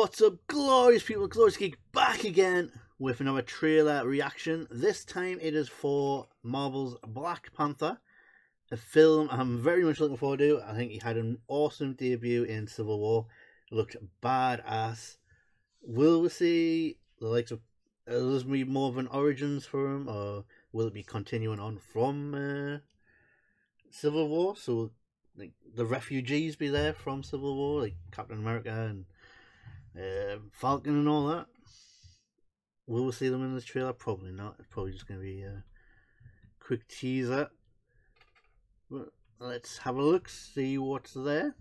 What's up, glorious people? Gloriously Geek back again with another trailer reaction. This time it is for Marvel's Black Panther, a film I'm very much looking forward to. I think he had an awesome debut in Civil War. It looked badass. Will we see the likes of. Uh, will this be more of an origins for him, or will it be continuing on from uh, Civil War? So, like, the refugees be there from Civil War, like Captain America and uh, Falcon and all that. Will we see them in the trailer? Probably not. It's probably just going to be a quick teaser. But let's have a look, see what's there.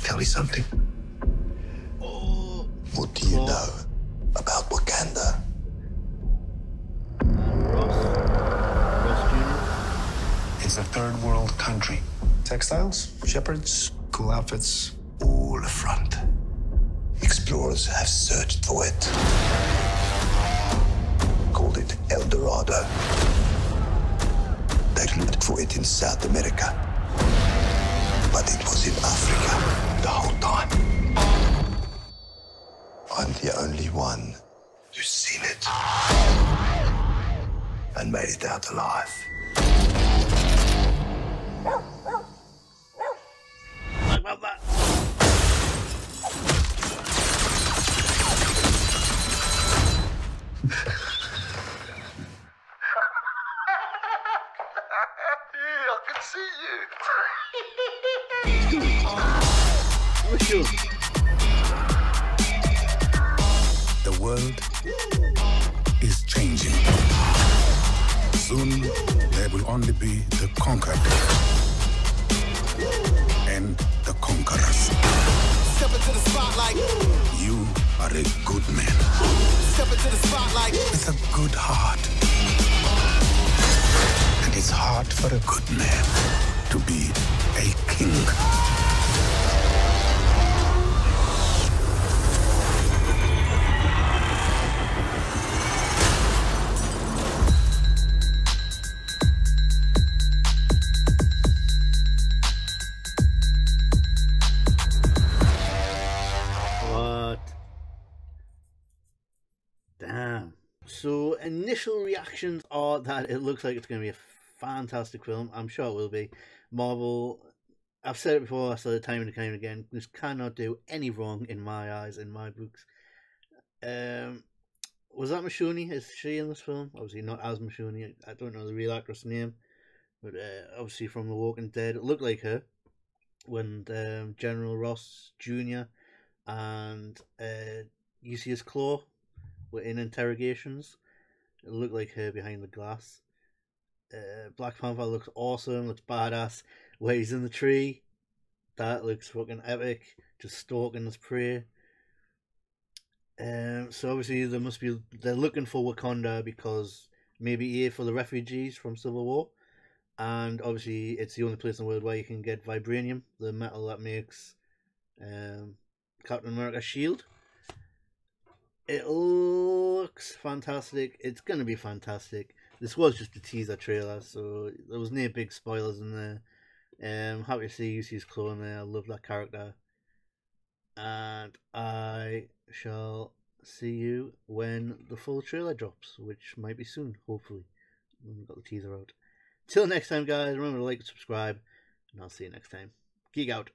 Tell me something. Oh, What do you Well- know about Wakanda? and Ross. Ross It's a third world country. Textiles, shepherds, cool outfits. All a front. Explorers have searched for it. Called it El Dorado. They looked for it in South America. But it was in Africa the whole time. I'm the only one who's seen it and made it out alive. Like about that. I can see The world is changing. Soon there will only be the conquered and the conquerors. Step into the spotlight. You are a good man Step into the spotlight. with a good heart. And it's hard for a good man to be a king. What? Damn. So initial reactions are that it looks like it's going to be a fantastic film. I'm sure it will be. Marvel. I've said it before. I said it time and time again. This cannot do any wrong in my eyes, in my books. Um, was that Michonne? Is she in this film? Obviously not as Michonne. I don't know the real actress name, but uh, obviously from The Walking Dead, it looked like her when um, General Ross Jr and uh, Lucius Klaue were in interrogations. It looked like her behind the glass. Uh, Black Panther looks awesome, looks badass. Where he's in the tree, that looks fucking epic. Just stalking his prey. Um, so obviously there must be they're looking for Wakanda because maybe here for the refugees from Civil War, and obviously it's the only place in the world where you can get vibranium, the metal that makes um, Captain America shield. It looks fantastic. It's gonna be fantastic. This was just a teaser trailer, so there was no big spoilers in there. Um, happy to see Klaue in there. I love that character, and I shall see you when the full trailer drops, which might be soon, hopefully. We've got the teaser out. Till next time, guys. Remember to like and subscribe, and I'll see you next time. Geek out.